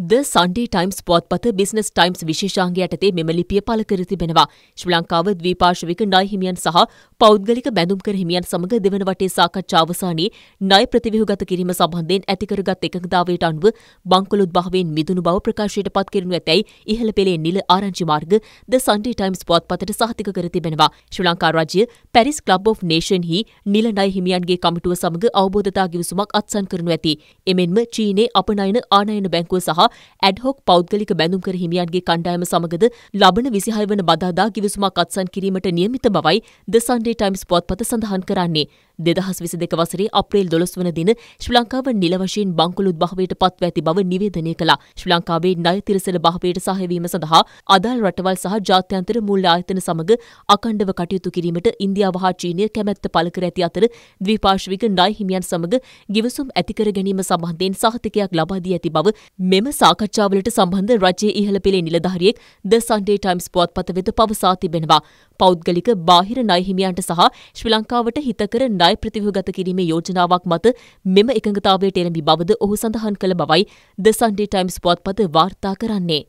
ද Sunday Times පොත්පත Business Times විශේෂාංග යටතේ මෙම ලිපිය පළ කර තිබෙනවා. ශ්‍රී ලංකාව ද්විපාර්ශ්වික ණය හිමියන් සහ පෞද්ගලික බැඳුම්කර හිමියන් සමග දෙවන වටේ සාකච්ඡා අවසානයේ ණය ප්‍රතිව්‍යුහගත කිරීම සම්බන්ධයෙන් ඇතිකරගත් එකඟතාවයට අනුව බංකොලොත් භාවයෙන් මිදුණු බව ප්‍රකාශයට පත් කරනු ඇතැයි ඉහළ පෙළේ නිල ආරංචි මාර්ග ද සන්ඩේ ටයිම්ස් පොත්පතට සහතික කර තිබෙනවා. ශ්‍රී ලංකා රාජ්‍ය පැරිස් ක්ලබ් ඔෆ් නේෂන් හි නිල ණය හිමියන්ගේ කමිටුව සමග අවබෝධතා ගිවිසුමක් අත්සන් කරනු ඇති. එමෙන්ම චීනයේ අපනයන ආනයන බැංකුව සහ ඇඩ්හොක් පෞද්ගලික බැඳුම්කර හිමියන්ගේ කණ්ඩායම සමගද ලබන විසිහය වන බදාදා කිවිසුමක් අත්සන් කිරීමට නියමිත බවයි ද සන්ඩේ ටයිම්ස් පොත්පත සඳහන් කරන්නේ. දෙදහස් විසි දෙක වසරේ අප්‍රේල් දොළොස් වන දින ශ්‍රී ලංකාව නිල වශයෙන් බංකුලුත් භාවයට පත්ව ඇති බව නිවේදනය කළා. ශ්‍රී ලංකාවේ ණය තිරසල භාවයට සහයවීම සඳහා අදාළ රටවල් සහ ජාත්‍යන්තර මූල්‍ය ආයතන සමග අකණ්ඩව කටයුතු කිරීමට ඉන්දියාව හා චීනය කැමැත්ත පළ කර ඇති අතර ද්විපාර්ශ්වික ණය හිමියන් සමග ගිවිසුම් ඇති කර ගැනීම සම්බන්ධයෙන් සහතිකයක් ලබා දී ඇති බව මෙම සාකච්ඡාවලට සම්බන්ධ රජයේ ඉහළ පෙළේ නිලධාරියෙක් ද සන්ඩේ ටයිම්ස් පුවත්පත වෙත පවසා තිබෙනවා. පෞද්ගලික බාහිර ණය හිමියන්ට සහ ශ්‍රී ලංකාවට හිතකර ණය ණය ප්‍රතිව්‍යුහගත කිරීමේ යෝජනාවක් මත මෙම එකඟතාවයට එළඹි බවද ඔහු සඳහන් කළ බවයි ද සන්ඩේ ටයිම්ස් පුවත්පත වාර්තා කරන්නේ.